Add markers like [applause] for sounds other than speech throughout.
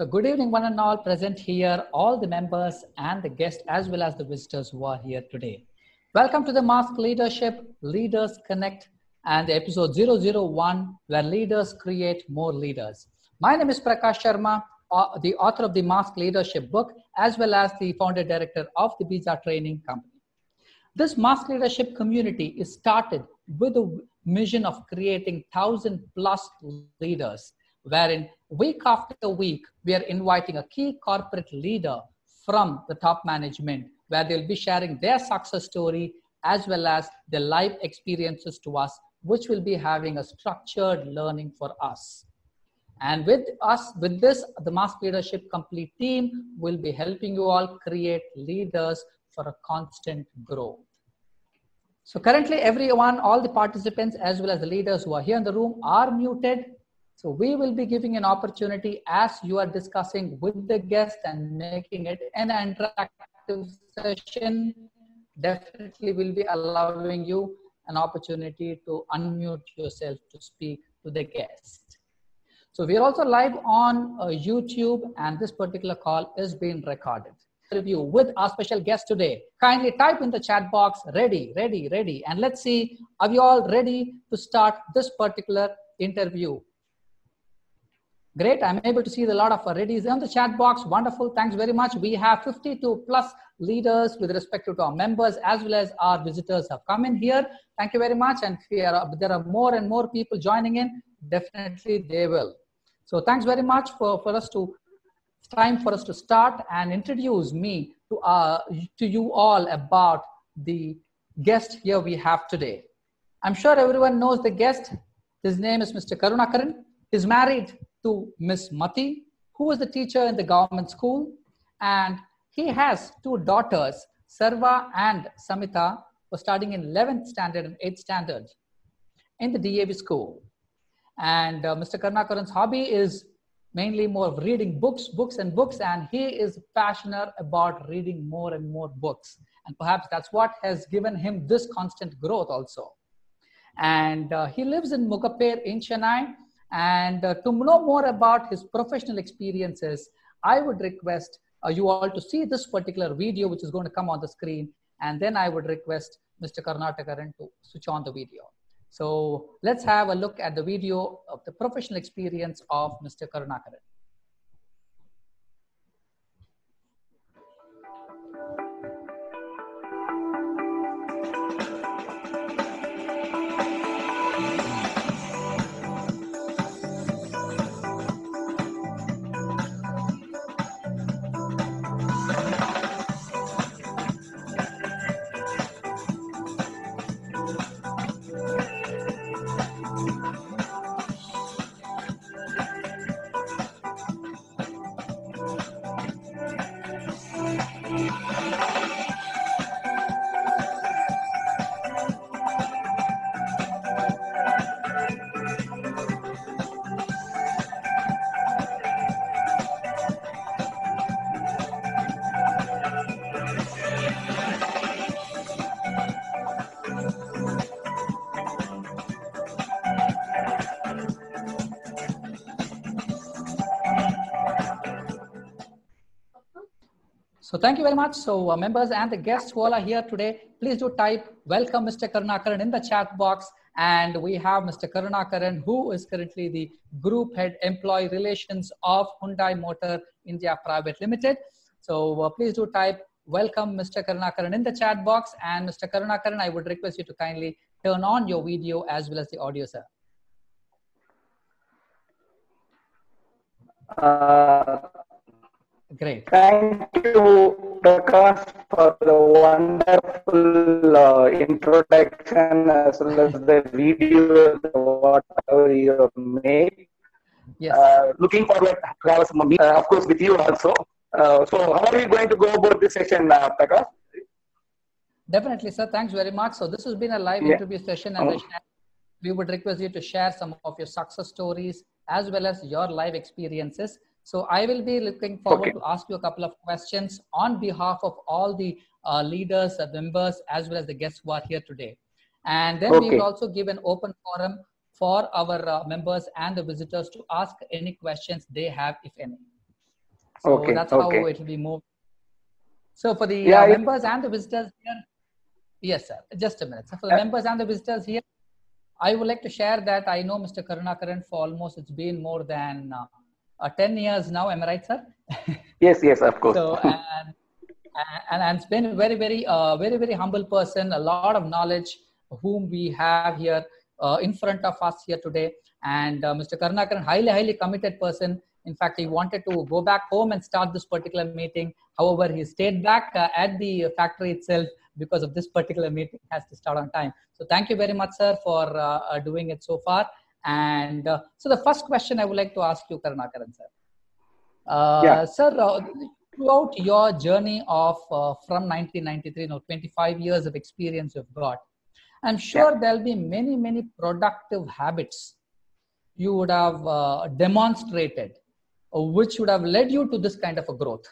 So good evening, one and all present here, all the members and the guests, as well as the visitors who are here today. Welcome to the Mask Leadership Leaders Connect and the episode 001, where leaders create more leaders. My name is Prakash Sharma, uh, the author of the Mask Leadership book, as well as the founder director of the Visa Training Company. This Mask Leadership community is started with a mission of creating 1,000 plus leaders wherein week after week, we are inviting a key corporate leader from the top management, where they'll be sharing their success story as well as their life experiences to us, which will be having a structured learning for us. And with us, with this, the Mask Leadership Complete team will be helping you all create leaders for a constant growth. So currently everyone, all the participants as well as the leaders who are here in the room are muted. So we will be giving an opportunity as you are discussing with the guest and making it an interactive session. Definitely will be allowing you an opportunity to unmute yourself to speak to the guest. So we are also live on uh, YouTube and this particular call is being recorded. Review with our special guest today. Kindly type in the chat box, ready, ready, ready. And let's see, are you all ready to start this particular interview? Great. I'm able to see a lot of readies in the chat box. Wonderful. Thanks very much. We have 52 plus leaders with respect to our members as well as our visitors have come in here. Thank you very much. And are, there are more and more people joining in. Definitely they will. So thanks very much for, for us to time for us to start and introduce me to, uh, to you all about the guest here we have today. I'm sure everyone knows the guest. His name is Mr. Karunakaran. He's married to Miss Mati, who was the teacher in the government school. And he has two daughters, Sarva and Samita, who are studying in 11th standard and 8th standard in the DAV school. And uh, Mr. Karunakaran's hobby is mainly more of reading books, books and books, and he is passionate about reading more and more books. And perhaps that's what has given him this constant growth also. And uh, he lives in Mogappair in Chennai, and uh, to know more about his professional experiences, I would request uh, you all to see this particular video, which is going to come on the screen. And then I would request Mr. Karunakaran to switch on the video. So let's have a look at the video of the professional experience of Mr. Karunakaran. Thank you very much. So uh, members and the guests who all are here today, please do type welcome Mr. Karunakaran in the chat box. And we have Mr. Karunakaran, who is currently the group head employee relations of Hyundai Motor India Private Limited. So uh, please do type welcome Mr. Karunakaran in the chat box. And Mr. Karunakaran, I would request you to kindly turn on your video as well as the audio, sir. Uh, Great. Thank you, Prakash, for the wonderful uh, introduction as well as the video, whatever you have made. Yes. Uh, looking forward to have some, uh, of course, with you also. Uh, so, how are we going to go about this session, uh, Prakash? Definitely, sir. Thanks very much. So, this has been a live Yeah. interview session, and share- we would request you to share some of your success stories as well as your live experiences. So, I will be looking forward Okay. to ask you a couple of questions on behalf of all the uh, leaders, uh, members, as well as the guests who are here today. And then we will also give an open forum for our uh, members and the visitors to ask any questions they have, if any. So Okay, that's how okay. it will be moved. So for the Yeah, uh, members and the visitors here, yes, sir. Just a minute. So for the Uh, members and the visitors here, I would like to share that I know Mr. Karunakaran for almost it's been more than uh, 10 years now. Am I right, sir? [laughs] Yes, yes, of course. so [laughs] and, and and it's been a very very uh, very very humble person a lot of knowledge whom we have here uh, in front of us here today and uh, mr karunakaran highly highly committed person in fact he wanted to go back home and start this particular meeting however he stayed back uh, at the factory itself because of this particular meeting has to start on time so thank you very much sir for uh, uh, doing it so far and uh, so the first question i would like to ask you karunakaran sir uh, Yeah. Sir, uh, throughout your journey of uh, from 1993, now 25 years of experience you've got, I'm sure there'll be many, many productive habits you would have uh, demonstrated, uh, which would have led you to this kind of a growth.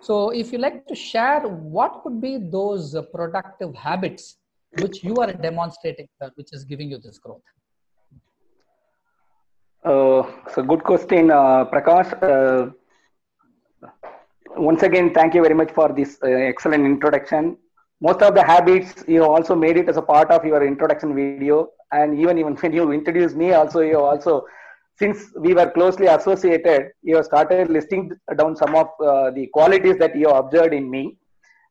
So, if you like to share, what could be those uh, productive habits which you are demonstrating, sir, which is giving you this growth? Uh, so good question, uh, Prakash. Uh, once again, thank you very much for this uh, excellent introduction. Most of the habits you also made it as a part of your introduction video, and even even when you introduced me, also you also since we were closely associated, you started listing down some of uh, the qualities that you observed in me.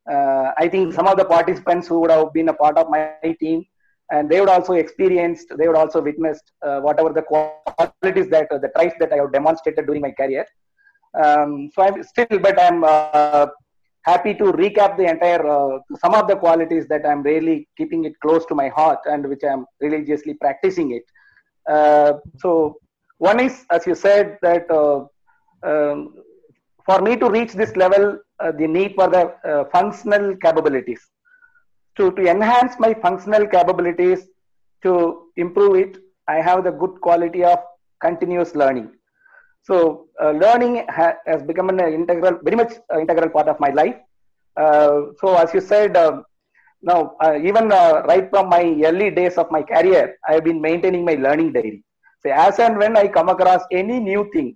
I think some of the participants who would have been a part of my team and they would also experienced they would also witnessed uh, whatever the qualities that uh, the traits that i have demonstrated during my career. Um, so i'm still but i'm uh, happy to recap the entire uh, some of the qualities that i'm really keeping it close to my heart and which i'm religiously practicing it. Uh, so one is as you said that uh, um, for me to reach this level the need for the functional capabilities to, to enhance my functional capabilities to improve it i have the good quality of continuous learning. So uh, learning ha- has become an integral very much uh, integral part of my life. Uh, so as you said um, now uh, even uh, right from my early days of my career i have been maintaining my learning diary so as and when i come across any new thing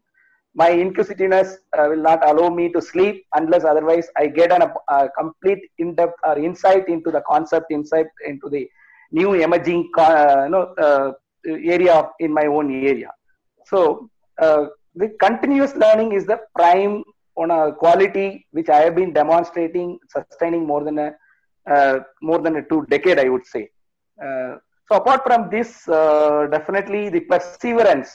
my inquisitiveness uh, will not allow me to sleep unless otherwise I get an, a complete in-depth or insight into the concept, insight into the new emerging uh, you know, uh, area in my own area. So uh, the continuous learning is the prime on a quality which I have been demonstrating, sustaining more than a uh, more than a two decade, I would say. Uh, so apart from this, uh, definitely the perseverance.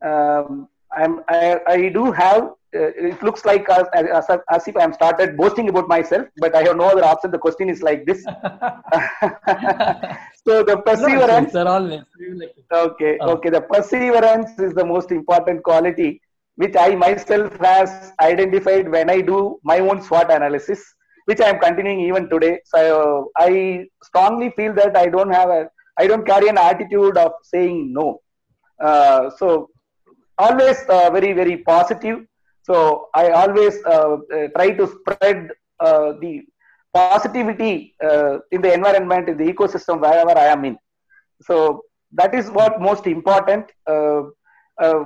Um, I'm, I, I do have, uh, it looks like as, as, as if I'm started boasting about myself, but I have no other option. The question is like this. [laughs] so the perseverance. sir, always. We would like to- Okay, Uh. okay. The perseverance is the most important quality, which I myself has identified when I do my own SWOT analysis, which I am continuing even today. So I strongly feel that I don't have a, I don't carry an attitude of saying no. Uh, so always uh, very very positive. So I always uh, uh, try to spread uh, the positivity uh, in the environment, in the ecosystem wherever I am in. So that is what most important. Uh,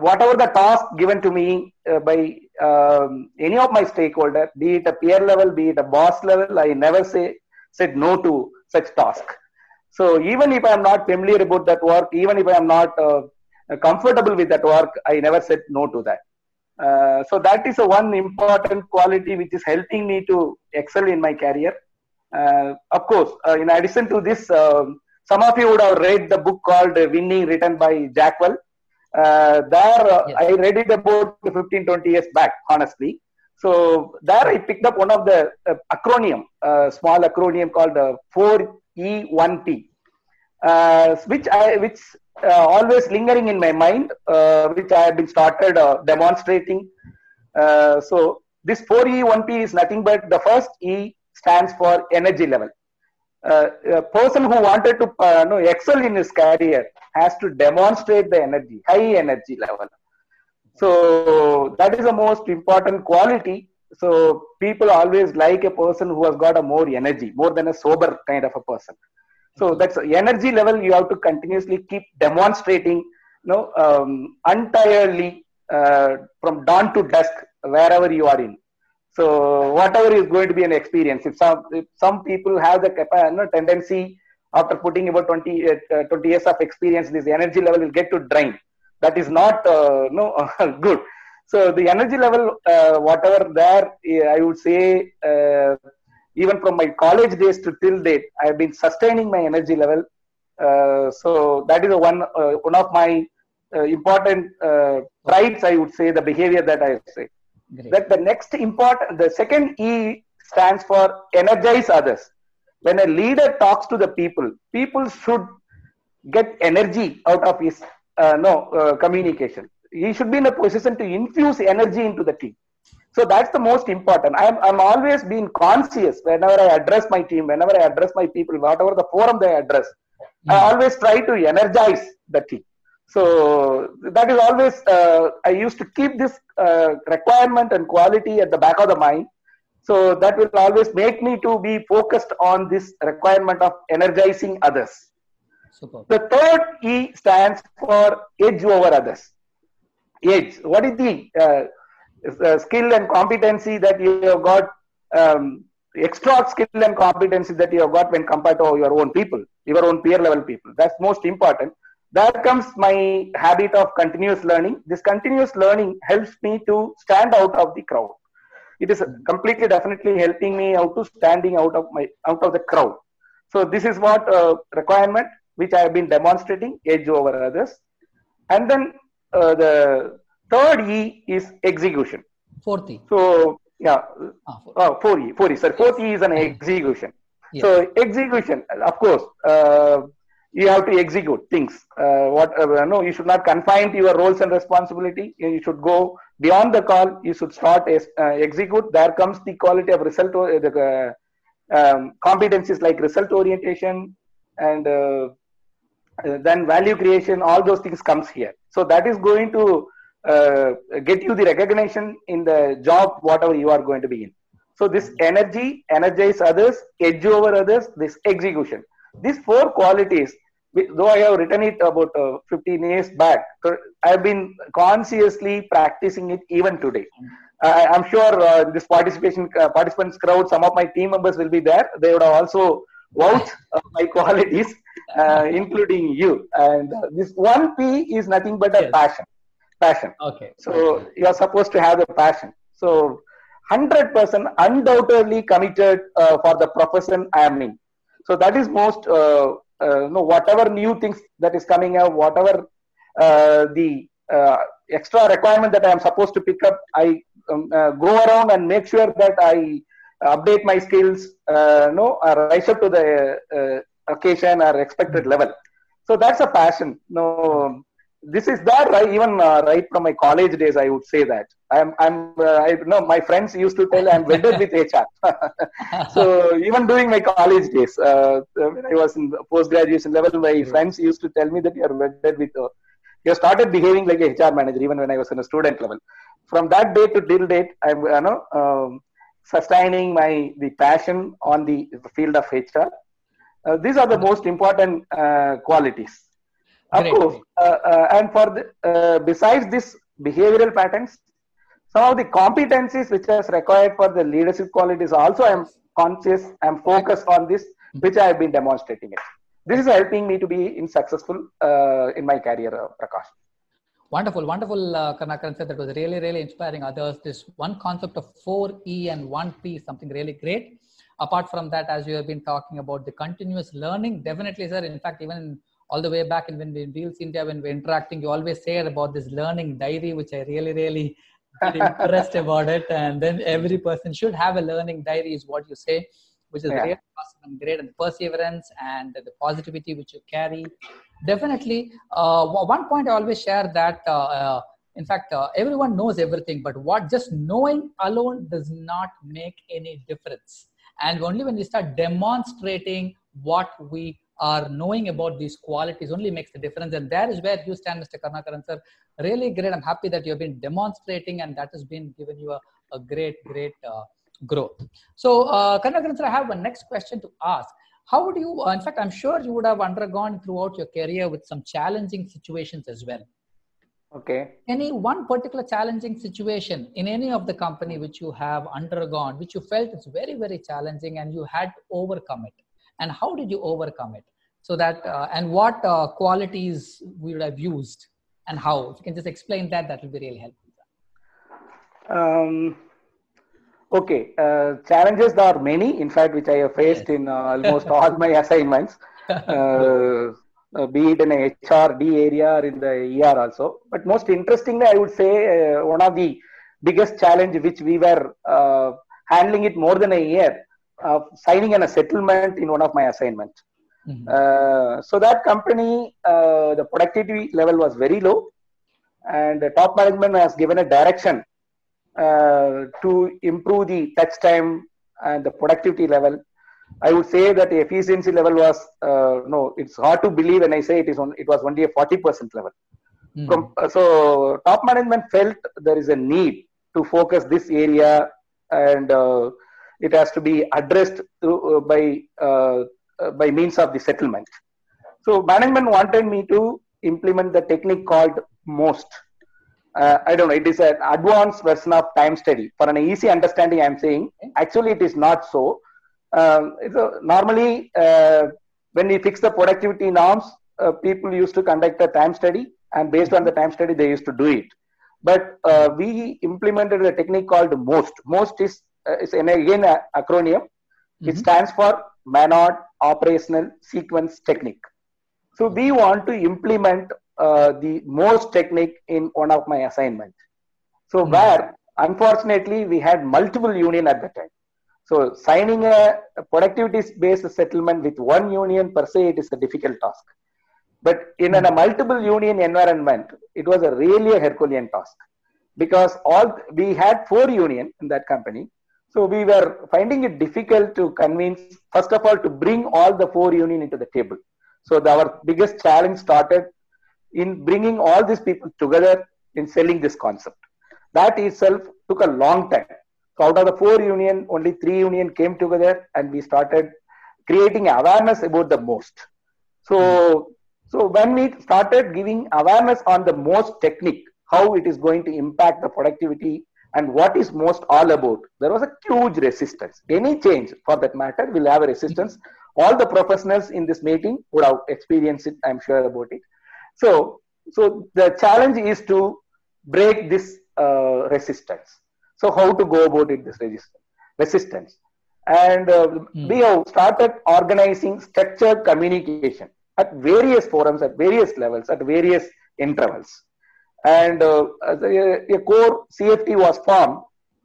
whatever the task given to me by um, any of my stakeholder, be it a peer level, be it a boss level, I never say said no to such task. So even if I am not familiar about that work, even if I am not comfortable with that work, I never said no to that. Uh, so that is a one important quality which is helping me to excel in my career. Uh, of course, uh, in addition to this, um, some of you would have read the book called uh, Winning, written by Jack Welch. Uh, there, uh, Yes. I read it about 15, 20 years back, honestly. So there, I picked up one of the uh, acronym, uh, small acronym called uh, 4E1P, uh, which I, which uh, always lingering in my mind, uh, which I have been started uh, demonstrating. Uh, so this 4E1P is nothing but the first E stands for energy level. Uh, a person who wanted to uh, excel in his career has to demonstrate the energy, high energy level. So that is the most important quality. So people always like a person who has got a more energy, more than a sober kind of a person. So that's energy level you have to continuously keep demonstrating, you know, um, entirely uh, from dawn to dusk. wherever you are in. So whatever is going to be an experience, if some if some people have the you know, tendency after putting about 20, uh, 20 years of experience, this energy level will get to drain. That is not uh, no [laughs] good. So the energy level, uh, whatever there, I would say, uh, even from my college days to till date, I have been sustaining my energy level. Uh, so that is a one uh, one of my uh, important uh, traits. I would say the behavior that I say. Great. That the next important, the second E stands for energize others. When a leader talks to the people, people should get energy out of his uh, no uh, communication. He should be in a position to infuse energy into the team. So that's the most important. I'm, I'm always being conscious whenever I address my team, whenever I address my people, whatever the forum they address. I always try to energize the team. So that is always, uh, I used to keep this uh, requirement and quality at the back of the mind. So that will always make me to be focused on this requirement of energizing others. Super. The third E stands for edge over others. Edge. What is the uh, skill and competency that you have got? Um, extra skill and competency that you have got when compared to your own people, your own peer level people. That's most important. There comes my habit of continuous learning. This continuous learning helps me to stand out of the crowd. It is completely, definitely helping me out to standing out of my out of the crowd. So this is what uh, requirement which I have been demonstrating edge over others. And then uh, the third E is execution. Fourth E. So yeah, Ah, four. oh, 4E, 4E, sorry, fourth E is an execution. So execution, of course, uh, you have to execute things. Uh, what uh, no, you should not confine to your roles and responsibility. You should go beyond the call. You should start as, uh, execute. There comes the quality of result, uh, the uh, um, competencies like result orientation and then value creation. All those things comes here. So that is going to uh, get you the recognition in the job whatever you are going to be in. So this energy, energize others, edge over others, this execution. These four qualities, though I have written it about uh, 15 years back, I have been consciously practicing it even today. I, I'm sure uh, this participation uh, participants crowd, some of my team members will be there. They would have also vouch uh, my [laughs] qualities, uh, including you. And uh, this one P is nothing but a Yes. passion. Passion. Okay. So you are supposed to have the passion. So 100% undoubtedly committed uh, for the profession I am in. So that is most, uh, uh, no, whatever new things that is coming out, whatever uh, the uh, extra requirement that I am supposed to pick up, I um, uh, go around and make sure that I update my skills, uh, no, rise up to the uh, occasion or expected level. So that's a passion. No, this is that right? Even uh, right from my college days i would say that. I'm i'm uh, i know my friends used to tell i'm wedded with hr [laughs] so even during my college days uh, when i was in the post graduation level my friends used to tell me that you're wedded with uh, you started behaving like a hr manager even when i was in a student level. From that day to till date i'm you know um, sustaining my the passion on the field of hr uh, these are the most important uh, qualities of Great, course, uh, uh, and for the, uh, besides this behavioral patterns, some of the competencies which is required for the leadership qualities also I am conscious, I am focused on this, which I have been demonstrating it. This is helping me to be in successful uh, in my career, uh, Prakash. Wonderful, wonderful, uh, Karunakaran sir. That was really, really inspiring others. This one concept of 4E and 1P is something really great. Apart from that, as you have been talking about the continuous learning, definitely, sir. In fact, even all the way back in when we in Wheels India, when we're interacting, you always say about this learning diary, which I really, really [laughs] get impressed about it. And then every person should have a learning diary, is what you say, which is Yeah. really awesome and great. And the perseverance and the positivity which you carry. Definitely, uh, one point I always share that. Uh, uh, in fact, uh, everyone knows everything, but what just knowing alone does not make any difference. And only when we start demonstrating what we are knowing about these qualities only makes the difference. And that is where you stand, Mr. Karunakaran sir. Really great. I'm happy that you've been demonstrating and that has been given you a, a great, great uh, growth. So, uh, Karunakaran sir, I have one next question to ask. How would you, uh, in fact, I'm sure you would have undergone throughout your career with some challenging situations as well. Okay. Any one particular challenging situation in any of the company which you have undergone, which you felt is very, very challenging and you had to overcome it? And how did you overcome it? So that, uh, and what uh, qualities we would have used and how? If you can just explain that, that will be really helpful. Um, okay. Uh, challenges there are many, in fact, which I have faced in uh, almost all my [laughs] assignments. Uh, [laughs] uh, be it in HRD area or in the ER also. But most interestingly, I would say uh, one of the biggest challenge which we were uh, handling it more than a year, of signing in a settlement in one of my assignments. Mm-hmm. so that company, the productivity level was very low, and the top management has given a direction to improve the touch time and the productivity level I would say that the efficiency level was uh, no. It's hard to believe when I say it is on. It was only a forty percent level. Mm. From, uh, so top management felt there is a need to focus this area, and uh, it has to be addressed through, uh, by uh, uh, by means of the settlement. So management wanted me to implement the technique called MOST. I don't know. It is an advanced version of time study. For an easy understanding, I am saying actually it is not so um, so normally, uh, when we fix the productivity norms, uh, people used to conduct a time study, and based on the time study, they used to do it. But uh, we implemented a technique called MOST. MOST is, uh, is an, again an acronym. Mm-hmm. It stands for Maynard Operational Sequence Technique. So we want to implement uh, the MOST technique in one of my assignments. So mm-hmm. where unfortunately we had multiple union at the time so signing a productivity-based settlement with one union per se, it is a difficult task. But in a multiple union environment, it was a really a Herculean task because all we had four union in that company. So we were finding it difficult to convince, first of all, to bring all the four union into the table. So the, our biggest challenge started in bringing all these people together in selling this concept. That itself took a long time so out of the four union, only three union came together and we started creating awareness about the most. So, so when we started giving awareness on the most technique, how it is going to impact the productivity and what is most all about, there was a huge resistance. Any change for that matter will have a resistance. All the professionals in this meeting would have experienced it, I'm sure about it. So, so the challenge is to break this uh, resistance. So how to go about it, this resistance. Resistance And uh, mm. we have started organizing structured communication at various forums, at various levels, at various intervals. And uh, a, a, core CFT was formed.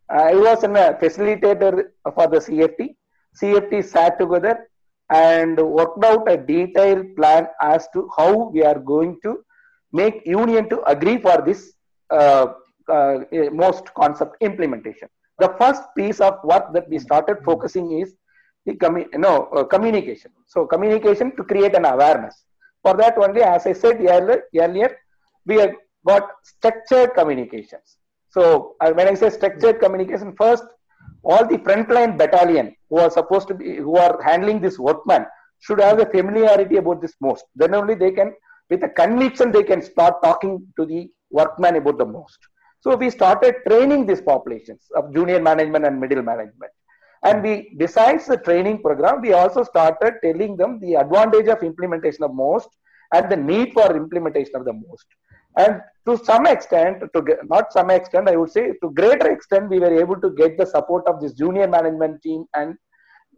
I was a facilitator for the CFT. CFT sat together and worked out a detailed plan as to how we are going to make union to agree for this uh, uh, most concept implementation. The first piece of work that we started focusing is the commu- no, uh, communication. So communication to create an awareness. For that only, as I said earlier, earlier we have got structured communications. So uh, when I say structured communication, first all the frontline battalion who are supposed to be who are handling this workman should have a familiarity about this most. Then only they can, with a conviction, they can start talking to the workman about the most. So we started training these populations of junior management and middle management. And we, besides the training program, we also started telling them the advantage of implementation of most and the need for implementation of the most. And to some extent, to get, not some extent, I would say to greater extent, we were able to get the support of this junior management team and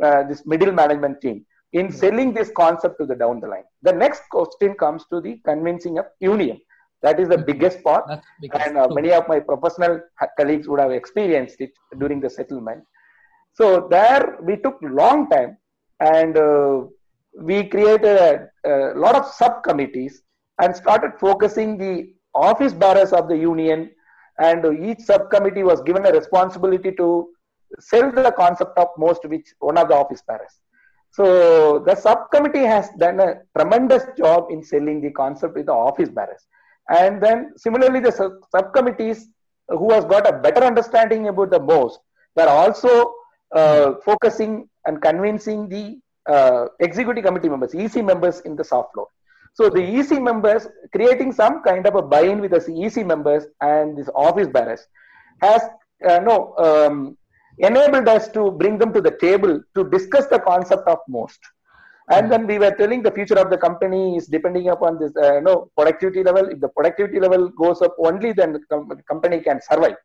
uh, this middle management team in selling this concept to the down the line. The next question comes to the convincing of union. That is the biggest part. Biggest. And uh, many of my professional colleagues would have experienced it during the settlement. So there we took long time and uh, we created a, a, lot of subcommittees and started focusing the office bearers of the union and each subcommittee was given a responsibility to sell the concept of most which one of the office bearers. So the subcommittee has done a tremendous job in selling the concept with the office bearers. And then similarly, the sub- subcommittees who has got a better understanding about the most, they're also uh, focusing and convincing the uh, executive committee members, EC members in the soft floor. So the EC members creating some kind of a buy-in with the EC members and this office bearers has uh, no um, enabled us to bring them to the table to discuss the concept of most. And then we were telling the future of the company is depending upon this, uh, no productivity level. If the productivity level goes up, only then the com- company can survive.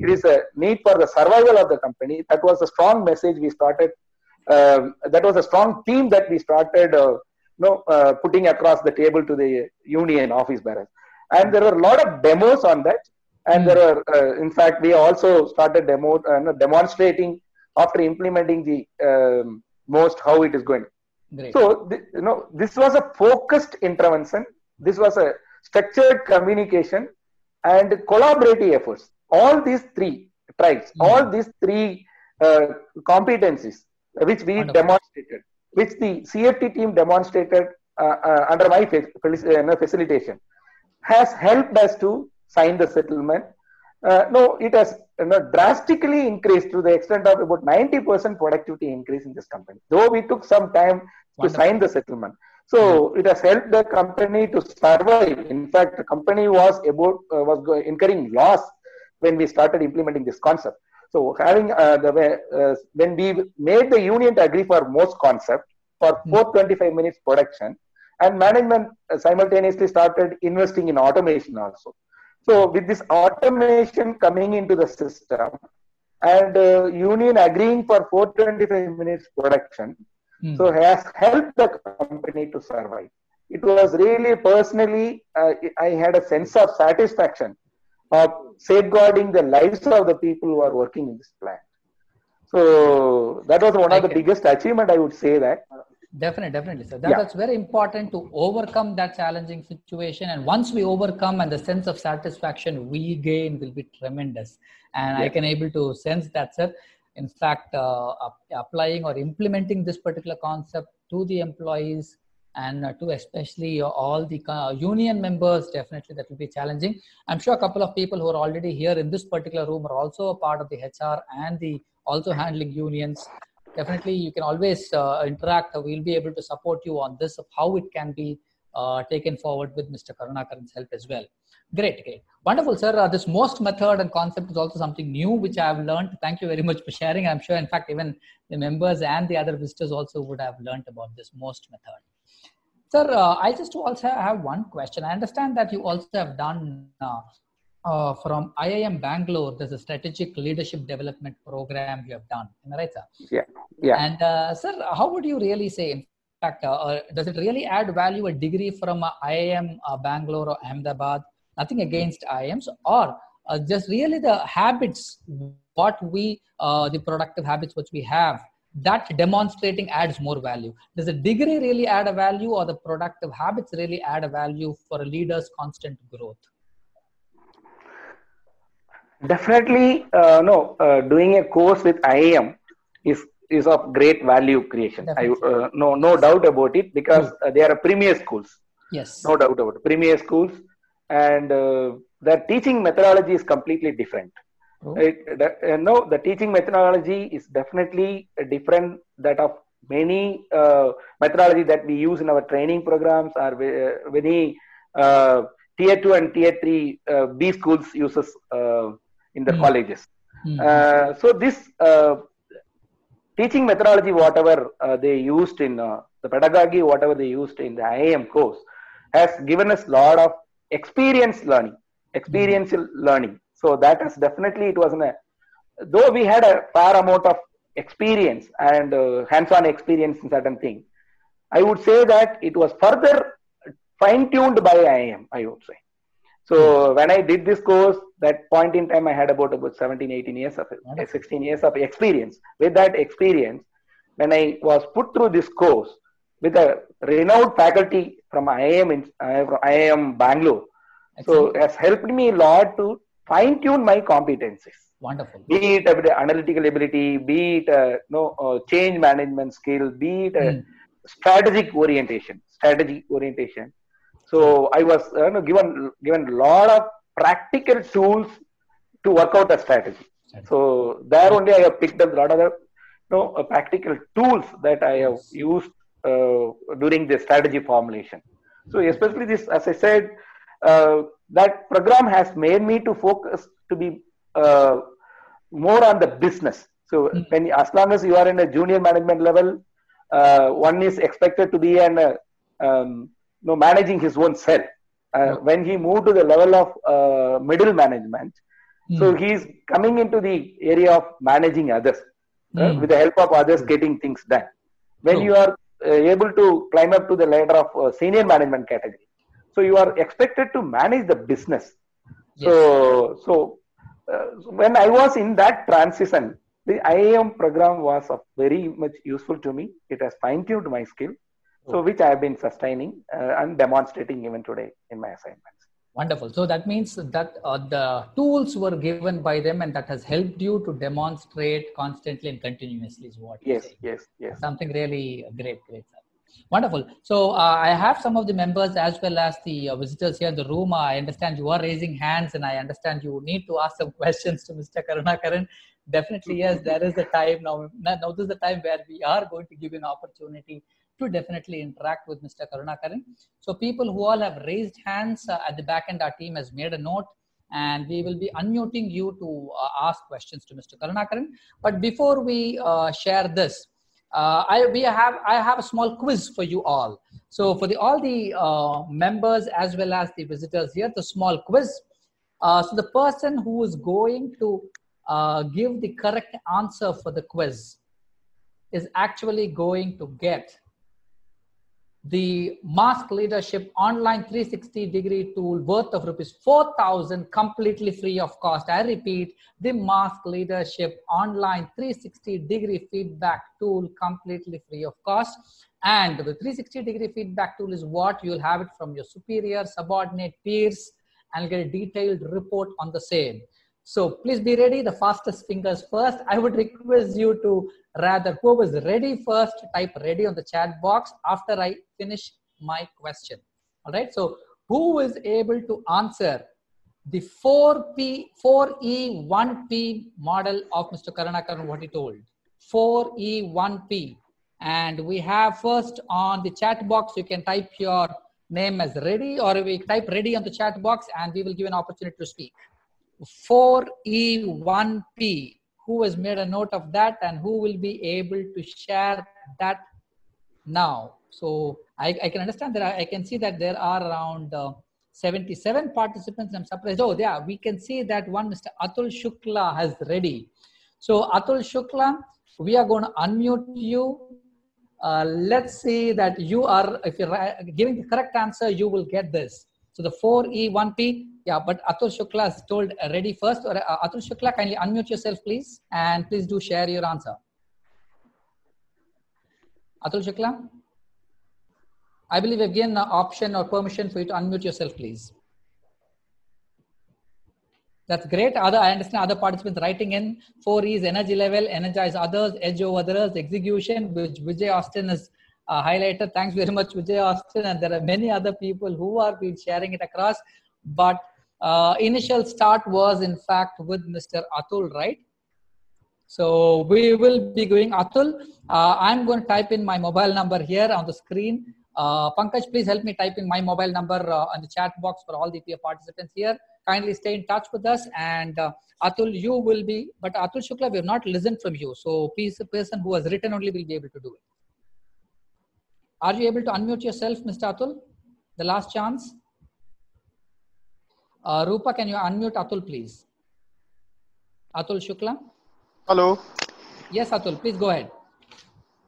It is a need for the survival of the company. That was a strong message we started. Um, that was a strong theme that we started, no, uh, putting across the table to the union office bearers. And there were a lot of demos on that. And there were, uh, in fact, we also started demo, uh, demonstrating after implementing the um, most how it is going. Great. So, th- you know, this was a focused intervention. This was a structured communication and collaborative efforts. All these three tribes, Mm. all these three uh, competencies, which we Wonderful. demonstrated, which the CFT team demonstrated uh, uh, under my uh, facilitation, has helped us to sign the settlement. No, it has you know, drastically increased to the extent of about 90% productivity increase in this company. Though we took some time to sign the settlement. So it has helped the company to survive. In fact, the company was about uh, was incurring loss when we started implementing this concept. So having uh, the way, uh, when we made the union to agree for most concept for Hmm. 425 minutes production, and management uh, simultaneously started investing in automation also. So with this automation coming into the system and uh, union agreeing for 425 minutes production, Hmm. so has helped the company to survive. It was really personally, uh, I had a sense of satisfaction of safeguarding the lives of the people who are working in this plant. So that was one of the biggest achievement. I would say that. Definitely, definitely, sir. That, Yeah. That's very important to overcome that challenging situation. And once we overcome, and the sense of satisfaction we gain will be tremendous. And I can able to sense that, sir. In fact, uh, applying or implementing this particular concept to the employees and uh, to especially uh, all the uh, union members, definitely that will be challenging. I'm sure a couple of people who are already here in this particular room are also a part of the HR and the also handling unions. Definitely you can always uh, interact. We'll be able to support you on this of how it can be uh, taken forward with mr karunakaran's help as well. Great great. Wonderful sir. Uh, this most method and concept is also something new which i have learned. Thank you very much for sharing. I'm sure in fact even the members and the other visitors also would have learned about this most method sir uh, i just also have one question i understand that you also have done uh, uh, from IIM Bangalore, there's a strategic leadership development program you have done. Am I right, sir? Yeah. Yeah. And uh, sir, how would you really say? In fact, uh, uh, does it really add value a degree from uh, IIM uh, Bangalore or Ahmedabad? Nothing against IIMs, or uh, just really the habits, what we, uh, the productive habits which we have, that demonstrating adds more value. Does the degree really add a value, or the productive habits really add a value for a leader's constant growth? Definitely, uh, no. Uh, doing a course with IIM is is of great value creation. I, uh, no no doubt about it because uh, they are premier schools. Yes. No doubt about it. Premier schools, and uh, their teaching methodology is completely different. True. It, uh, no, the teaching methodology is definitely different that of many uh, methodology that we use in our training programs or uh, many uh, tier two and tier three uh, B schools uses uh, in the Hmm. colleges. Hmm. Uh, so this uh, teaching methodology, whatever uh, they used in uh, the pedagogy, whatever they used in the IIM course, has given us a lot of experience learning, experiential learning. So that is definitely it was a though we had a fair amount of experience and uh, hands-on experience in certain things. I would say that it was further fine-tuned by IIM. I would say. So when I did this course, that point in time, I had about about 17, 18 years of Wonderful. 16 years of experience. With that experience, when I was put through this course with a renowned faculty from IIM, in, uh, from IIM Bangalore, so Excellent. it has helped me a lot to fine tune my competencies. Wonderful. Be it analytical ability, be it uh, no uh, change management skill, be it uh, Hmm. strategic orientation, strategy orientation. So I was uh, no, given given a lot of practical tools to work out a strategy. So there only I have picked up a lot of the no, uh, practical tools that I have used uh, during the strategy formulation. So especially this, as I said, uh, that program has made me to focus to be uh, more on the business. So Mm. when as long as you are in a junior management level, uh, one is expected to be an uh, um, no managing his own. Uh, Yeah. when he moved to the level of uh, middle management, so Mm. he is coming into the area of managing others uh, Mm. with the help of others getting things done. When True. you are uh, able to climb up to the ladder of uh, senior management category, so you are expected to manage the business. Yes. So, so uh, when I was in that transition, the IIM program was very much useful to me. It has fine tuned my skill, so which I have been sustaining uh, and demonstrating even today in my assignments. Wonderful. So that means that uh, the tools were given by them and that has helped you to demonstrate constantly and continuously is what Yes, yes, yes. Something really great, great. Sir. Wonderful. So uh, I have some of the members as well as the uh, visitors here in the room. I understand you are raising hands and I understand you need to ask some [laughs] questions to Mr. Karunakaran. Definitely, yes, there is a time now. Now this is the time where we are going to give you an opportunity to definitely interact with Mr. Karunakaran. So people who all have raised hands uh, at the back end, our team has made a note and we will be unmuting you to uh, ask questions to Mr. Karunakaran. But before we uh, share this, uh, I we have I have a small quiz for you all. So for the all the uh, members as well as the visitors here, the small quiz. Uh, so the person who is going to uh, give the correct answer for the quiz is actually going to get the mask leadership online 360 degree tool worth of rupees 4000 completely free of cost. I repeat the mask leadership online 360 degree feedback tool completely free of cost. And the 360 degree feedback tool is what you'll have it from your superior subordinate peers and get a detailed report on the same so please be ready. The fastest fingers first. I would request you to rather whoever's ready first type ready on the chat box after I finish my question. All right. So who is able to answer the 4P, 4E, 1P model of Mr. Karunakaran, what he told? 4E, 1P. And we have first on the chat box, you can type your name as ready or we type ready on the chat box and we will give an opportunity to speak. 4E1P. Who has made a note of that and who will be able to share that now? So I, I can understand that I, I can see that there are around uh, 77 participants. I'm surprised. Oh, yeah, we can see that one Mr. Atul Shukla has ready. So Atul Shukla, we are going to unmute you. Uh, let's see that you are, if you're giving the correct answer, you will get this. So the 4E1P, yeah, but Atul Shukla is told uh, ready first. Or, uh, Atul Shukla, kindly unmute yourself, please, and please do share your answer. Atul Shukla, I believe I've given option or permission for you to unmute yourself, please. That's great. Other, I understand other participants writing in. Four is energy level, energize others, edge over others, execution, which Vijay Austin has uh, highlighted. Thanks very much, Vijay Austin. And there are many other people who are been sharing it across. But uh, initial start was in fact with Mr. Atul, right? So we will be going Atul. Uh, I'm going to type in my mobile number here on the screen. Uh, Pankaj, please help me type in my mobile number uh, on the chat box for all the peer participants here. Kindly stay in touch with us. And uh, Atul, you will be, but Atul Shukla, we have not listened from you. So please, the person who has written only will be able to do it. Are you able to unmute yourself, Mr. Atul? The last chance. Uh, Rupa, can you unmute Atul, please? Atul Shukla? Hello, Yes, Atul, please go ahead.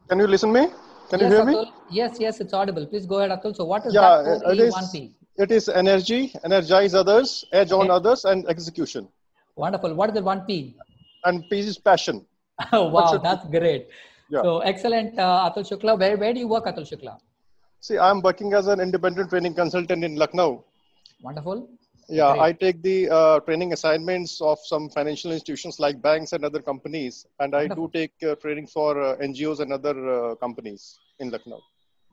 can you listen me? Can yes, you hear Atul. me? Yes, yes, it's audible. Please go ahead, Atul. So what is Yeah, that it is, 4E1P? it is energy, energize others, edge on others, and execution. Wonderful. What is the 1P? And P is passion. Oh, [laughs] wow, that's great. Yeah. So excellent, uh, Atul Shukla. Where, where do you work, Atul Shukla? See, I'm working as an independent training consultant in Lucknow. Wonderful. Yeah, Great. I take the uh, training assignments of some financial institutions like banks and other companies, and I Wonderful. do take uh, training for uh, NGOs and other uh, companies in Lucknow.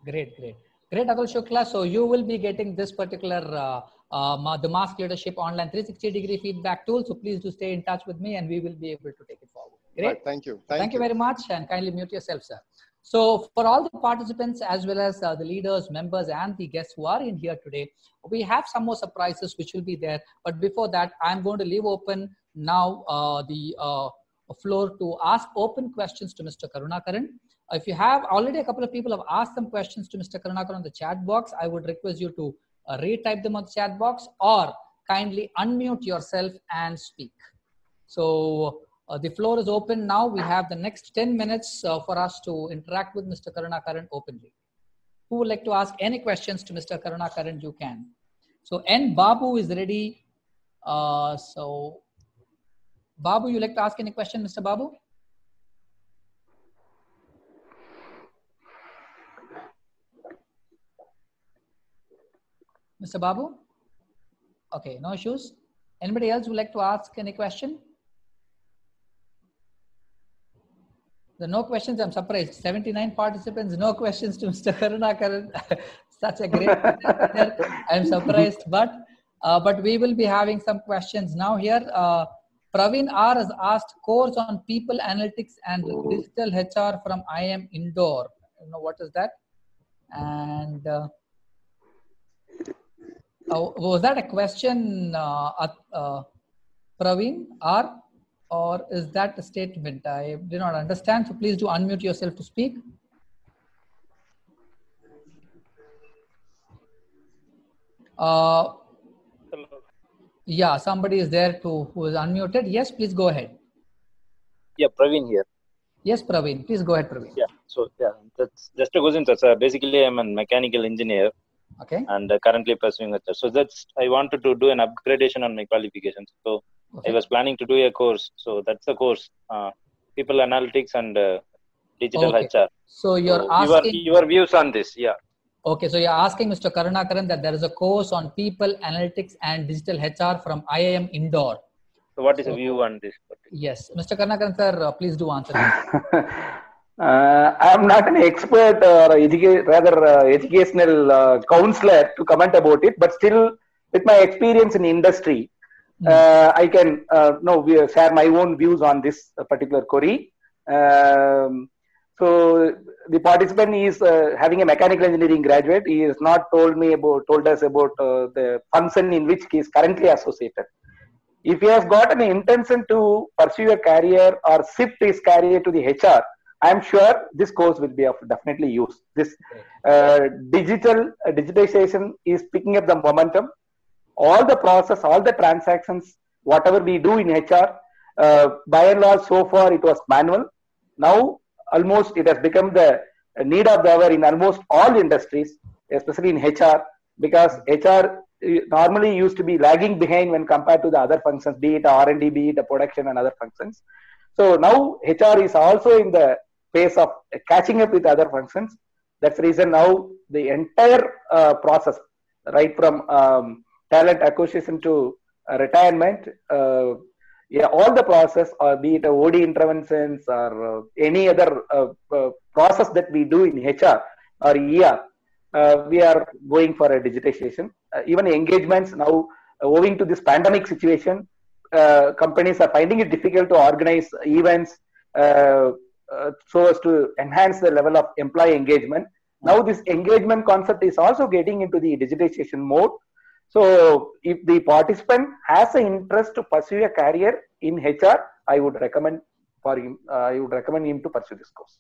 Great, great. Great, Atul Shukla. So you will be getting this particular, uh, uh, the Mask Leadership Online 360 degree feedback tool. So please do stay in touch with me and we will be able to take it forward. Great. Right, thank you. Thank, you very much and kindly mute yourself, sir. So for all the participants as well as uh, the leaders, members and the guests who are in here today, we have some more surprises which will be there. But before that, I'm going to leave open now uh, the uh, floor to ask open questions to Mr. Karunakaran. If you have already a couple of people have asked some questions to Mr. Karunakaran on the chat box, I would request you to uh, retype them on the chat box or kindly unmute yourself and speak. So uh, the floor is open now. We have the next 10 minutes uh, for us to interact with Mr. Karunakaran openly. Who would like to ask any questions to Mr. Karunakaran? You can. So N. Babu is ready. Uh, so Babu, you like to ask any question, Mr. Babu? Mr. Babu? Okay, no issues. Anybody else would like to ask any question? The no questions, I'm surprised. 79 participants, no questions to Mr. Karunakaran. [laughs] Such a great I'm surprised, but uh, but we will be having some questions now here. Uh, Praveen R has asked course on people analytics and digital HR from IIM Indore. I don't know what is that. And uh, uh, was that a question, uh, uh, Praveen R? Or is that a statement? I did not understand. So please do unmute yourself to speak. Uh, yeah, somebody is there to who is unmuted. Yes, please go ahead. Yeah, Praveen here. Yes, Praveen. Please go ahead, Praveen. Yeah. So yeah, that's just a question. So basically, I'm a mechanical engineer. Okay. And uh, currently pursuing it. So that's I wanted to do an upgradation on my qualifications. So okay. I was planning to do a course. So that's the course. Uh, people analytics and uh, digital okay. HR. So you're so asking your, your views on this. Yeah. Okay, so you're asking Mr. Karunakaran that there is a course on people analytics and digital HR from IIM Indore. So, what is so, the view on this? Yes, Mr. Karunakaran sir, uh, please do answer. [laughs] uh, I am not an expert or educa- rather uh, educational uh, counselor to comment about it, but still, with my experience in industry, mm. I can uh, no share my own views on this particular query. Um, so the participant is uh, having a mechanical engineering graduate. He has not told me about, told us about uh, the function in which he is currently associated. If he has got an intention to pursue a career or shift his career to the HR, I am sure this course will be of definitely use. This uh, digital uh, digitization is picking up the momentum. All the process, all the transactions, whatever we do in HR, uh, by and large, so far it was manual. Now almost it has become the need of the hour in almost all industries, especially in HR, because HR normally used to be lagging behind when compared to the other functions, be it R&D, be it the production and other functions. So now HR is also in the phase of catching up with other functions. That's the reason now the entire uh, process, right from um, talent acquisition to uh, retirement, uh, yeah, all the process, or be it OD interventions or uh, any other uh, uh, process that we do in HR or ER, uh, we are going for a digitization. Uh, even engagements now, uh, owing to this pandemic situation, companies are finding it difficult to organize events so as to enhance the level of employee engagement. Now, this engagement concept is also getting into the digitization mode so, if the participant has an interest to pursue a career in HR, I would recommend for him. Uh, I would recommend him to pursue this course.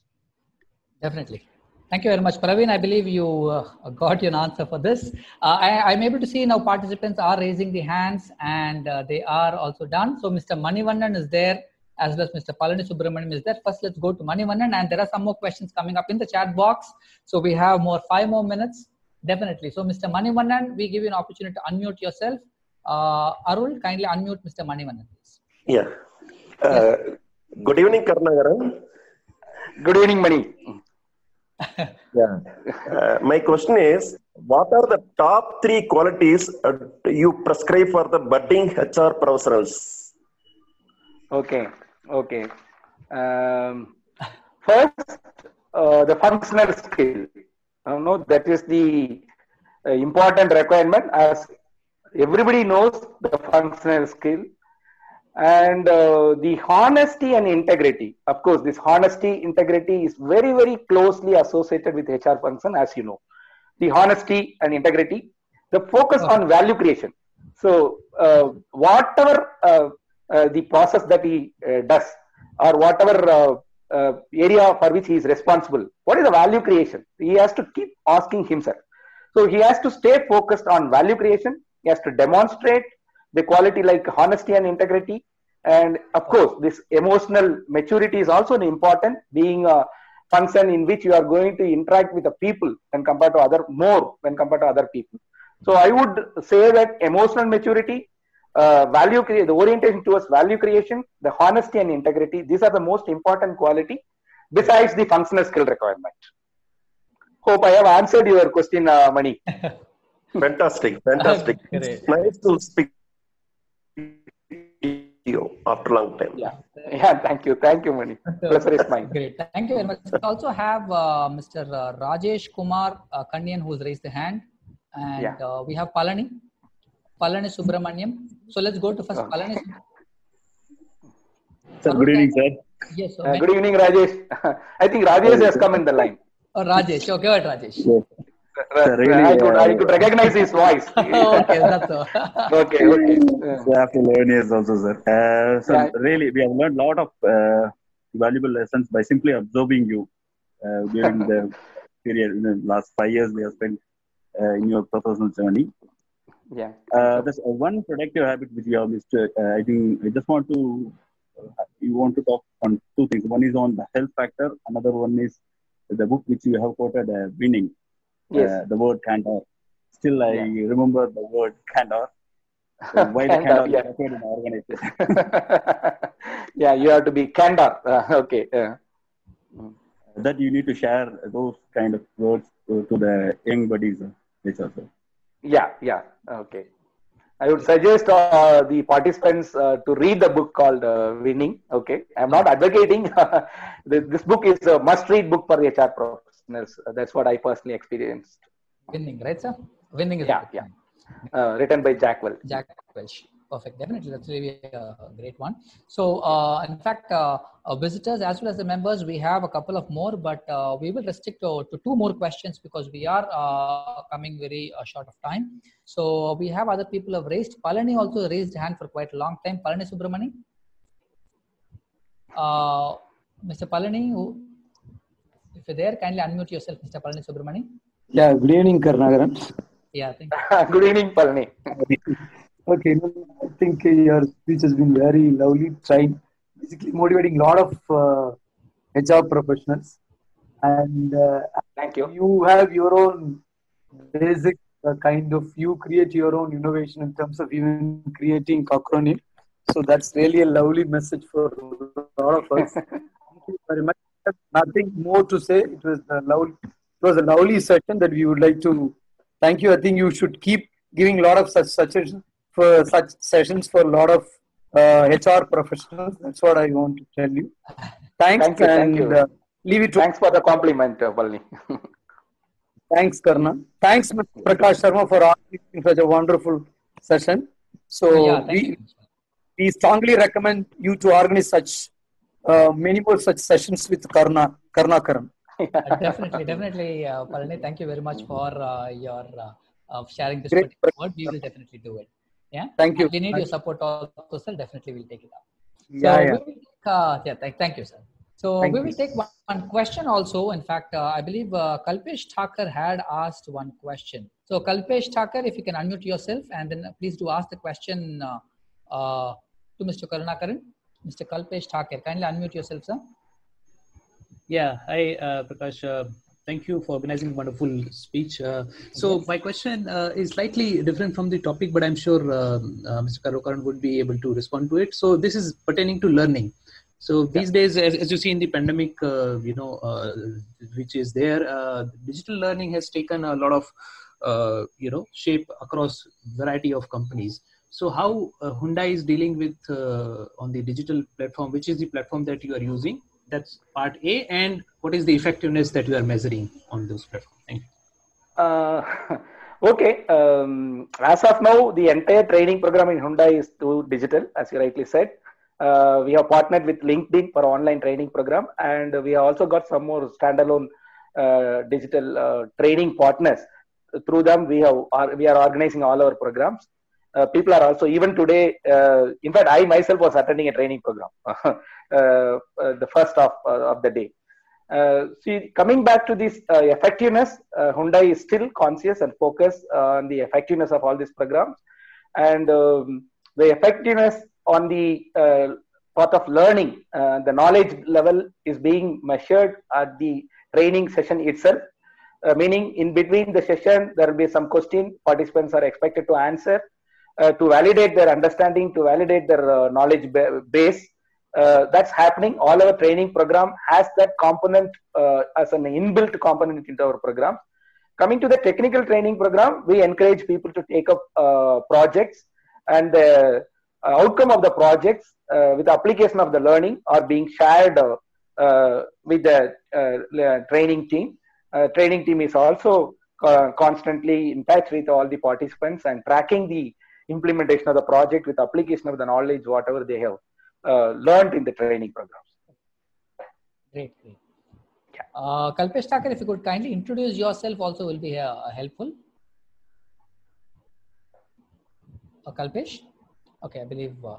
Definitely. Thank you very much, Praveen. I believe you uh, got your answer for this. Uh, I, am able to see now participants are raising the hands and uh, they are also done. So, Mr. Manivannan is there as well as Mr. Palani Subramaniam is there. First, let's go to Manivannan and there are some more questions coming up in the chat box. So, we have more five more minutes. Definitely. So, Mr. Manivannan, we give you an opportunity to unmute yourself. Uh, Arul, kindly unmute Mr. Manivannan, please. Yeah. Uh, yes. Good evening, Karunakaran. Good evening, Mani. [laughs] yeah. Uh, my question is what are the top three qualities uh, you prescribe for the budding HR professionals? Okay. Okay. Um, first, uh, the functional skill uh, no, that is the uh, important requirement as everybody knows the functional skill. and uh, the honesty and integrity. Of course, this honesty, integrity is very, very closely associated with HR function, as you know. The honesty and integrity, the focus on value creation. So, uh, whatever uh, uh, the process that he uh, does, or whatever uh, area for which he is responsible, what is the value creation? He has to keep asking himself. So, he has to stay focused on value creation. He has to demonstrate the quality like honesty and integrity and of course this emotional maturity is also an important being a function in which you are going to interact with the people when compared to other more when compared to other people so i would say that emotional maturity uh, value cre- the orientation towards value creation the honesty and integrity these are the most important quality besides the functional skill requirement hope i have answered your question uh, mani [laughs] Fantastic, fantastic. [laughs] It's nice to speak to you after a long time. yeah yeah thank you thank you mani pleasure is mine [laughs] Great. Thank you very much. We also have uh, Mr. uh, Rajesh Kumar uh, Kanyan who's raised the hand. And Yeah. uh, we have Palani. Palani Subramaniam. So let's go to first Okay. Palani. Sir, good evening, sir. Yes. So Uh, good evening, Rajesh. [laughs] I think Rajesh has come in the line. Oh, Rajesh. Okay, go ahead, Rajesh. Uh, really, I, could, I uh, could recognize his voice. [laughs] okay, that's all. [laughs] okay, okay. Uh, So after 11 years also, sir. Uh, so Yeah. really, we have learned a lot of uh, valuable lessons by simply observing you uh, during the period. In the last five years, we have spent uh, in your professional journey. Yeah. Uh, there's uh, one productive habit which you have Mr. Uh, I think I just want to, uh, you want to talk on two things. One is on the health factor. Another one is the book which you have quoted, uh, Winning. Yes. Uh, the word candor. Still, I Yeah. remember the word candor. So [laughs] why the Candor, candor yeah. in organization? [laughs] yeah, you have to be candor. Uh, okay. Uh, that you need to share those kind of words to, to the young buddies, uh, which also. Yeah, yeah. Okay. I would suggest uh, the participants uh, to read the book called uh, Winning. Okay. I'm not advocating. [laughs] this, book is a must read book for HR professionals. That's what I personally experienced. Winning, right, sir? Winning is Yeah, yeah. Uh, written by Jack Welch. Jack Welch. Perfect. Definitely, that's really a great one. So, uh, in fact, uh, uh, visitors as well as the members, we have a couple of more, but uh, we will restrict to, to two more questions because we are uh, coming very uh, short of time. So, we have other people have raised. Palani also raised hand for quite a long time. Palani Subramani. Uh, Mr. Palani, who, if you're there, kindly unmute yourself, Mr. Palani Subramani. Yeah, good evening, Karnagaran. Yeah, thank [laughs] you. Good evening, Palani. Okay, I think uh, your speech has been very lovely, trying basically motivating a lot of uh, HR professionals. And uh, Thank you. you have your own basic uh, kind of, you create your own innovation in terms of even creating Cochrane. So that's really a lovely message for a lot of us. [laughs] Thank you very much. Nothing more to say. It was a lovely, it was a lovely session that we would like to thank you. I think you should keep giving a lot of such sessions for such sessions for a lot of uh, HR professionals. That's what I want to tell you. Thanks Thank you, and thank you. Uh, leave it to Thanks for the compliment, uh, [laughs] thanks, Karna. Thanks, Mr. Prakash Sharma, for organizing such a wonderful session. So. Yeah, we, you. we strongly recommend you to organize such uh, many more such sessions with Karna Karna Karan. [laughs] Uh, definitely, definitely, uh, Palani. Thank you very much for uh, your uh, uh, sharing this Great. particular word. We will definitely do it. Yeah. Thank you. We need your support also, sir. Definitely, we'll take it up. Yeah, so yeah. We will, uh, yeah. Thank, thank you, sir. So Thank we you. will take one, one question also. In fact, uh, I believe uh, Kalpesh Thakur had asked one question. So Kalpesh Thakur, if you can unmute yourself and then please do ask the question uh, uh, to Mr. Karunakaran. Mr. Kalpesh Thakur, kindly unmute yourself, sir. Yeah, hi, uh, Prakash. Uh, thank you for organizing a wonderful speech. Uh, so my question uh, is slightly different from the topic, but I'm sure um, uh, Mr. Karunakaran would be able to respond to it. So this is pertaining to learning. So these days, as, as you see in the pandemic, uh, you know, uh, which is there, uh, digital learning has taken a lot of, uh, you know, shape across variety of companies. So how uh, Hyundai is dealing with uh, on the digital platform, which is the platform that you are using? That's part A. And what is the effectiveness that you are measuring on those platforms? Thank you. Uh, [laughs] Okay. Um, as of now, the entire training program in Hyundai is to digital, as you rightly said. Uh, we have partnered with LinkedIn for online training program, and we have also got some more standalone uh, digital uh, training partners. Through them, we have we are organizing all our programs. Uh, people are also even today. Uh, in fact, I myself was attending a training program, [laughs] uh, the first of of the day. Uh, see, coming back to this uh, effectiveness, uh, Hyundai is still conscious and focused on the effectiveness of all these programs, and um, the effectiveness on the path of learning, the knowledge level is being measured at the training session itself. meaning, in between the session, there will be some question participants are expected to answer Uh, to validate their understanding, to validate their uh, knowledge base uh, that's happening. All our training program has that component uh, as an inbuilt component into our program. Coming to the technical training program, we encourage people to take up uh, projects and the uh, outcome of the projects with application of the learning are being shared with the training team. training team is also constantly in touch with all the participants and tracking the implementation of the project with application of the knowledge, whatever they have uh, learned in the training programs. Great, great. Yeah. Uh, Kalpesh Thakur, if you could kindly introduce yourself also will be uh, helpful. Uh, Kalpesh? Okay, I believe uh,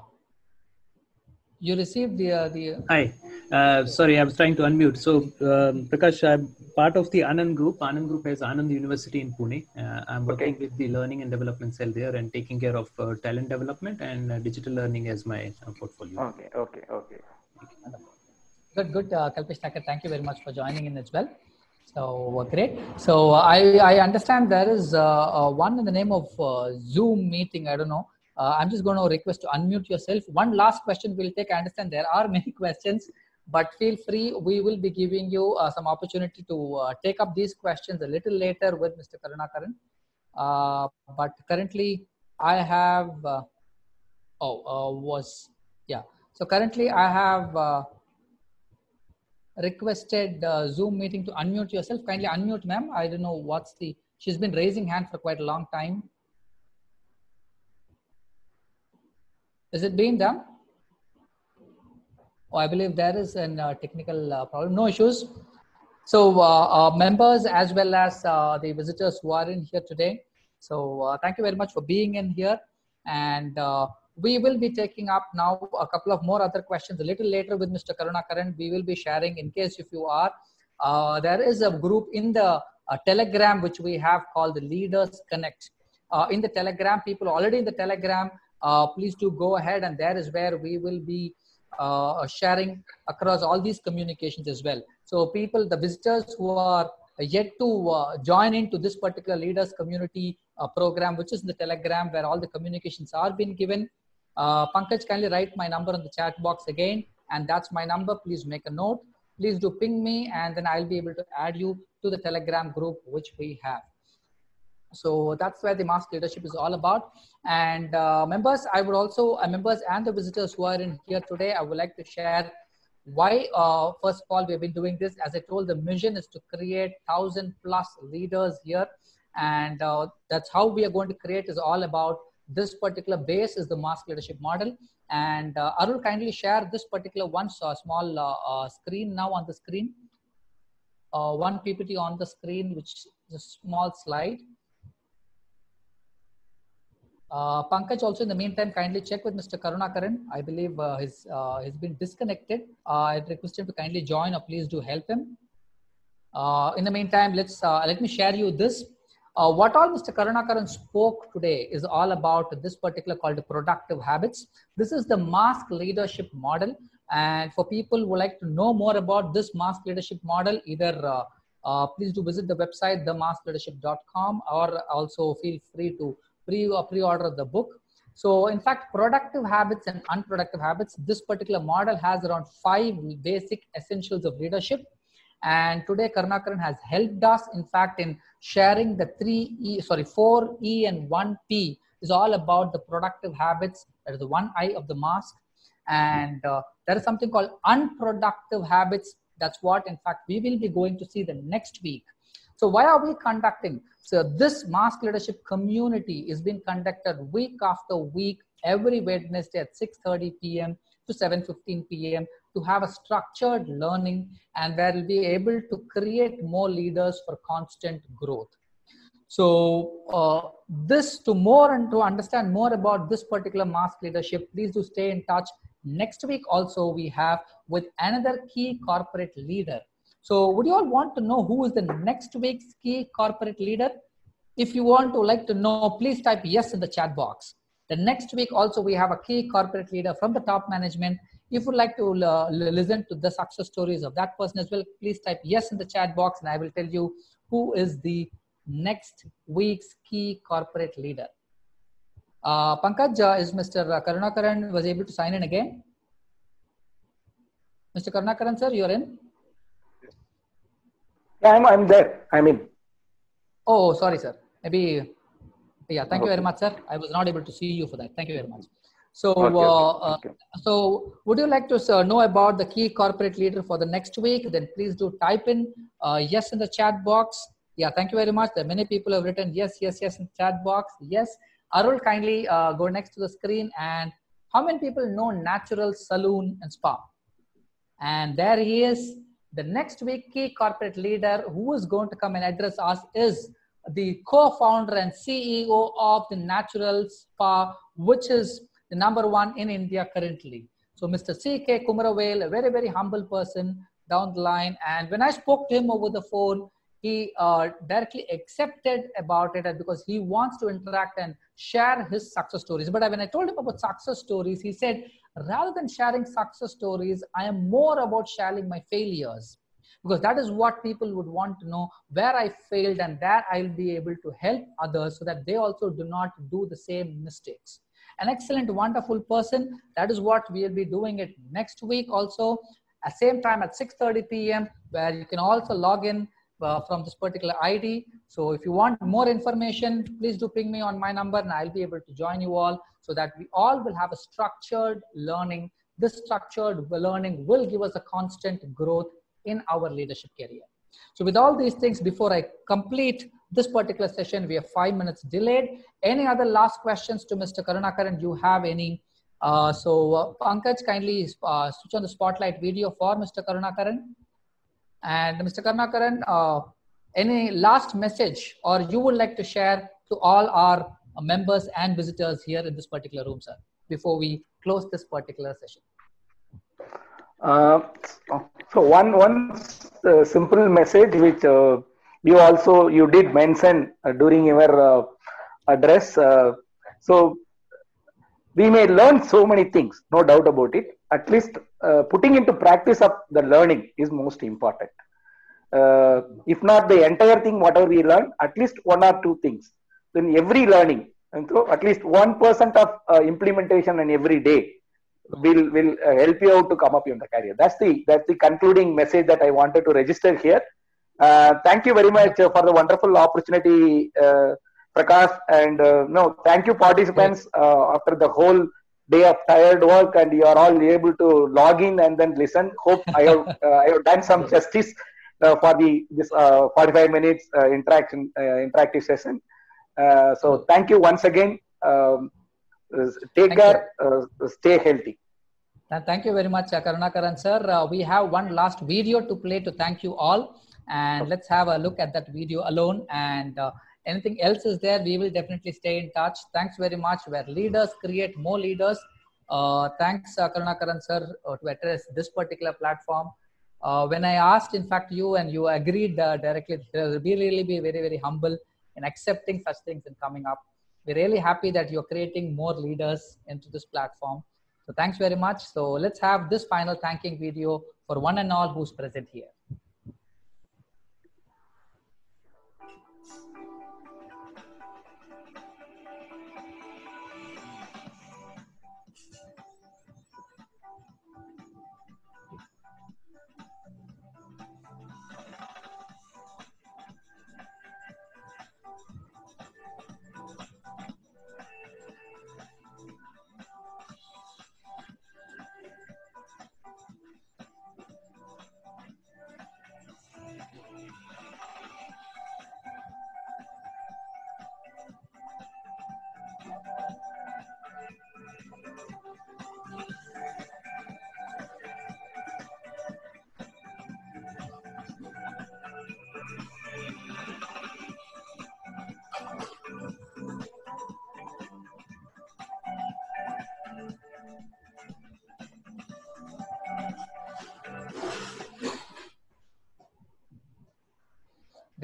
you received the... Uh, the Hi, uh, sorry, I was trying to unmute. So, um, Prakash, I'm part of the Anand Group. Anand Group has Anand University in Pune. Uh, I'm working okay. with the learning and development cell there and taking care of uh, talent development and uh, digital learning as my uh, portfolio. Okay, okay, okay. Good, good, uh, Kalpesh Thakur. Thank you very much for joining in as well. So great. So I, I understand there is one in the name of Zoom meeting. I don't know. Uh, I'm just going to request to unmute yourself. One last question we'll take. I understand there are [laughs] many questions, but feel free. We will be giving you uh, some opportunity to uh, take up these questions a little later with Mr. Karunakaran. Uh, but currently, I have, uh, oh, uh, was, yeah. So currently, I have requested Zoom meeting to unmute yourself. Kindly unmute, ma'am. I don't know what's the, she's been raising hand for quite a long time. Is it being done? Oh, I believe there is a uh, technical uh, problem. No issues. So uh, uh members as well as uh, the visitors who are in here today. So uh, thank you very much for being in here. And we will be taking up now a couple of more other questions a little later with Mr. Karuna Karunakaran. We will be sharing in case if you are. there is a group in the Telegram which we have called the Leaders Connect. in the Telegram, people already in the Telegram uh, please do go ahead and there is where we will be uh, sharing across all these communications as well. So people, the visitors who are yet to uh, join into this particular leaders community uh, program, which is in the telegram where all the communications are being given. Uh, Pankaj, kindly write my number in the chat box again. And that's my number. Please make a note. Please do ping me and then I'll be able to add you to the telegram group, which we have. So that's where the mask leadership is all about. And uh, members, I would also, uh, members and the visitors who are in here today, I would like to share why, uh, first of all, we've been doing this. As I told, the mission is to create 1,000 plus leaders here. And uh, that's how we are going to create is all about this particular base is the mask leadership model. And uh, Arul, kindly share this particular one so small uh, uh, screen now on the screen. Uh, one PPT on the screen, which is a small slide. Uh, Pankaj also in the meantime kindly check with Mr. Karunakaran. I believe uh, his, uh, he's been disconnected. Uh, I'd request him to kindly join or please do help him. Uh, in the meantime, let's uh, let me share you this. What all Mr. Karunakaran spoke today is all about this particular called productive habits. This is the mask leadership model. And for people who like to know more about this mask leadership model, either please do visit the website, themaskleadership.com or also feel free to pre pre-order the book. So in fact, productive habits and unproductive habits, this particular model has around five basic essentials of leadership. And today Karunakaran has helped us, in fact, in sharing the three E, sorry, four E and one P is all about the productive habits. That is the one eye of the mask. And uh, there is something called unproductive habits. That's what, in fact, we will be going to see the next week. So why are we conducting? So this mask leadership community is being conducted week after week, every Wednesday at 6:30 p.m. to 7:15 p.m. to have a structured learning and we'll be able to create more leaders for constant growth. So uh, this to more and to understand more about this particular mask leadership, please do stay in touch. Next week also we have with another key corporate leader. So would you all want to know who is the next week's key corporate leader? If you want to like to know, please type yes in the chat box. The next week also we have a key corporate leader from the top management. If you'd like to uh, listen to the success stories of that person as well, please type yes in the chat box and I will tell you who is the next week's key corporate leader. Uh, Pankaj, uh, is Mr. Karunakaran was able to sign in again? Mr. Karunakaran, sir, you're in? Yeah, I'm, I'm there. I'm in. Oh, sorry, sir. Maybe, yeah, thank okay. you very much, sir. I was not able to see you for that. Thank you very much. So, okay, uh, okay. so would you like to uh, know about the key corporate leader for the next week? Then please do type in uh, yes in the chat box. Yeah, thank you very much. There many people have written yes, yes, yes in chat box. Yes, Arul, kindly uh, go next to the screen. And how many people know Natural Saloon and Spa? And there he is. The next week, key corporate leader who is going to come and address us is the co-founder and CEO of the Natural Spa, which is the number one in India currently. So Mr. C.K. Kumaravel, a very, very humble person down the line. And when I spoke to him over the phone, he uh, directly accepted about it because he wants to interact and share his success stories. But when I told him about success stories, he said, rather than sharing success stories, I am more about sharing my failures because that is what people would want to know where I failed and there I'll be able to help others so that they also do not do the same mistakes. An excellent, wonderful person. That is what we'll be doing it next week also at same time at 6.30 p.m. where you can also log in uh, from this particular ID. So if you want more information, please do ping me on my number and I'll be able to join you all so that we all will have a structured learning. This structured learning will give us a constant growth in our leadership career. So with all these things, before I complete this particular session, we have five minutes delayed. Any other last questions to Mr. Karunakaran? Do you have any? Uh, so uh, Pankaj, kindly uh, switch on the spotlight video for Mr. Karunakaran. And Mr. Karunakaran, uh, any last message or you would like to share to all our members and visitors here in this particular room, sir, before we close this particular session? Uh, so one one uh, simple message which uh, you also you did mention uh, during your uh, address. so we may learn so many things, no doubt about it. At least uh, putting into practice of the learning is most important. Uh, if not the entire thing, whatever we learn, at least one or two things. Then every learning, and so at least one percent of uh, implementation in every day will will uh, help you out to come up in the career. That's the that's the concluding message that I wanted to register here. Uh, thank you very much for the wonderful opportunity Prakash. And uh, no, thank you, participants. Uh, after the whole day of tired work, and you are all able to log in and then listen. Hope I have [laughs] uh, I have done some justice uh, for the this uh, 45 minutes uh, interaction interactive session. so thank you once again. Um, take thank care. stay healthy. Thank you very much, Karunakaran sir. we have one last video to play to thank you all, and let's have a look at that video alone and anything else is there, we will definitely stay in touch. Thanks very much. Where leaders create more leaders. Uh, thanks, uh, Karunakaran sir, uh, to address this particular platform. Uh, when I asked, in fact, you and you agreed uh, directly, we really be very, very humble in accepting such things and coming up. We're really happy that you're creating more leaders into this platform. So thanks very much. So let's have this final thanking video for one and all who's present here.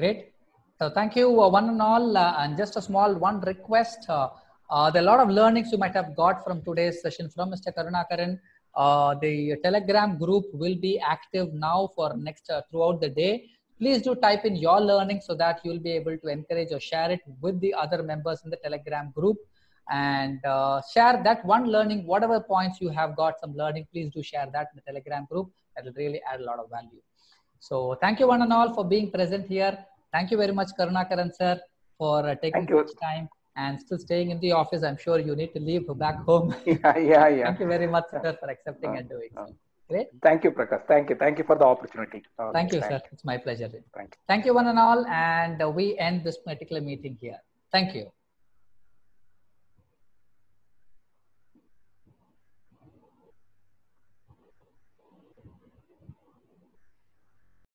Great. So thank you, uh, one and all. Uh, and just a small one request. Uh, uh, there are a lot of learnings you might have got from today's session from Mr. Karunakaran. Uh, the Telegram group will be active now for next uh, throughout the day. Please do type in your learning so that you'll be able to encourage or share it with the other members in the Telegram group and uh, share that one learning, whatever points you have got some learning, please do share that in the Telegram group. That will really add a lot of value. So thank you one and all for being present here. Thank you very much, Karunakaran sir, for uh, taking Thank you. time and still staying in the office. I'm sure you need to leave back home. [laughs] yeah, yeah, yeah. Thank you very much, sir, for accepting and doing so. Great. Thank you, Prakash. Thank you. Thank you for the opportunity. Uh, Thank you, thank sir. It's my pleasure. Thank you. Thank you, one and all. And uh, we end this particular meeting here. Thank you.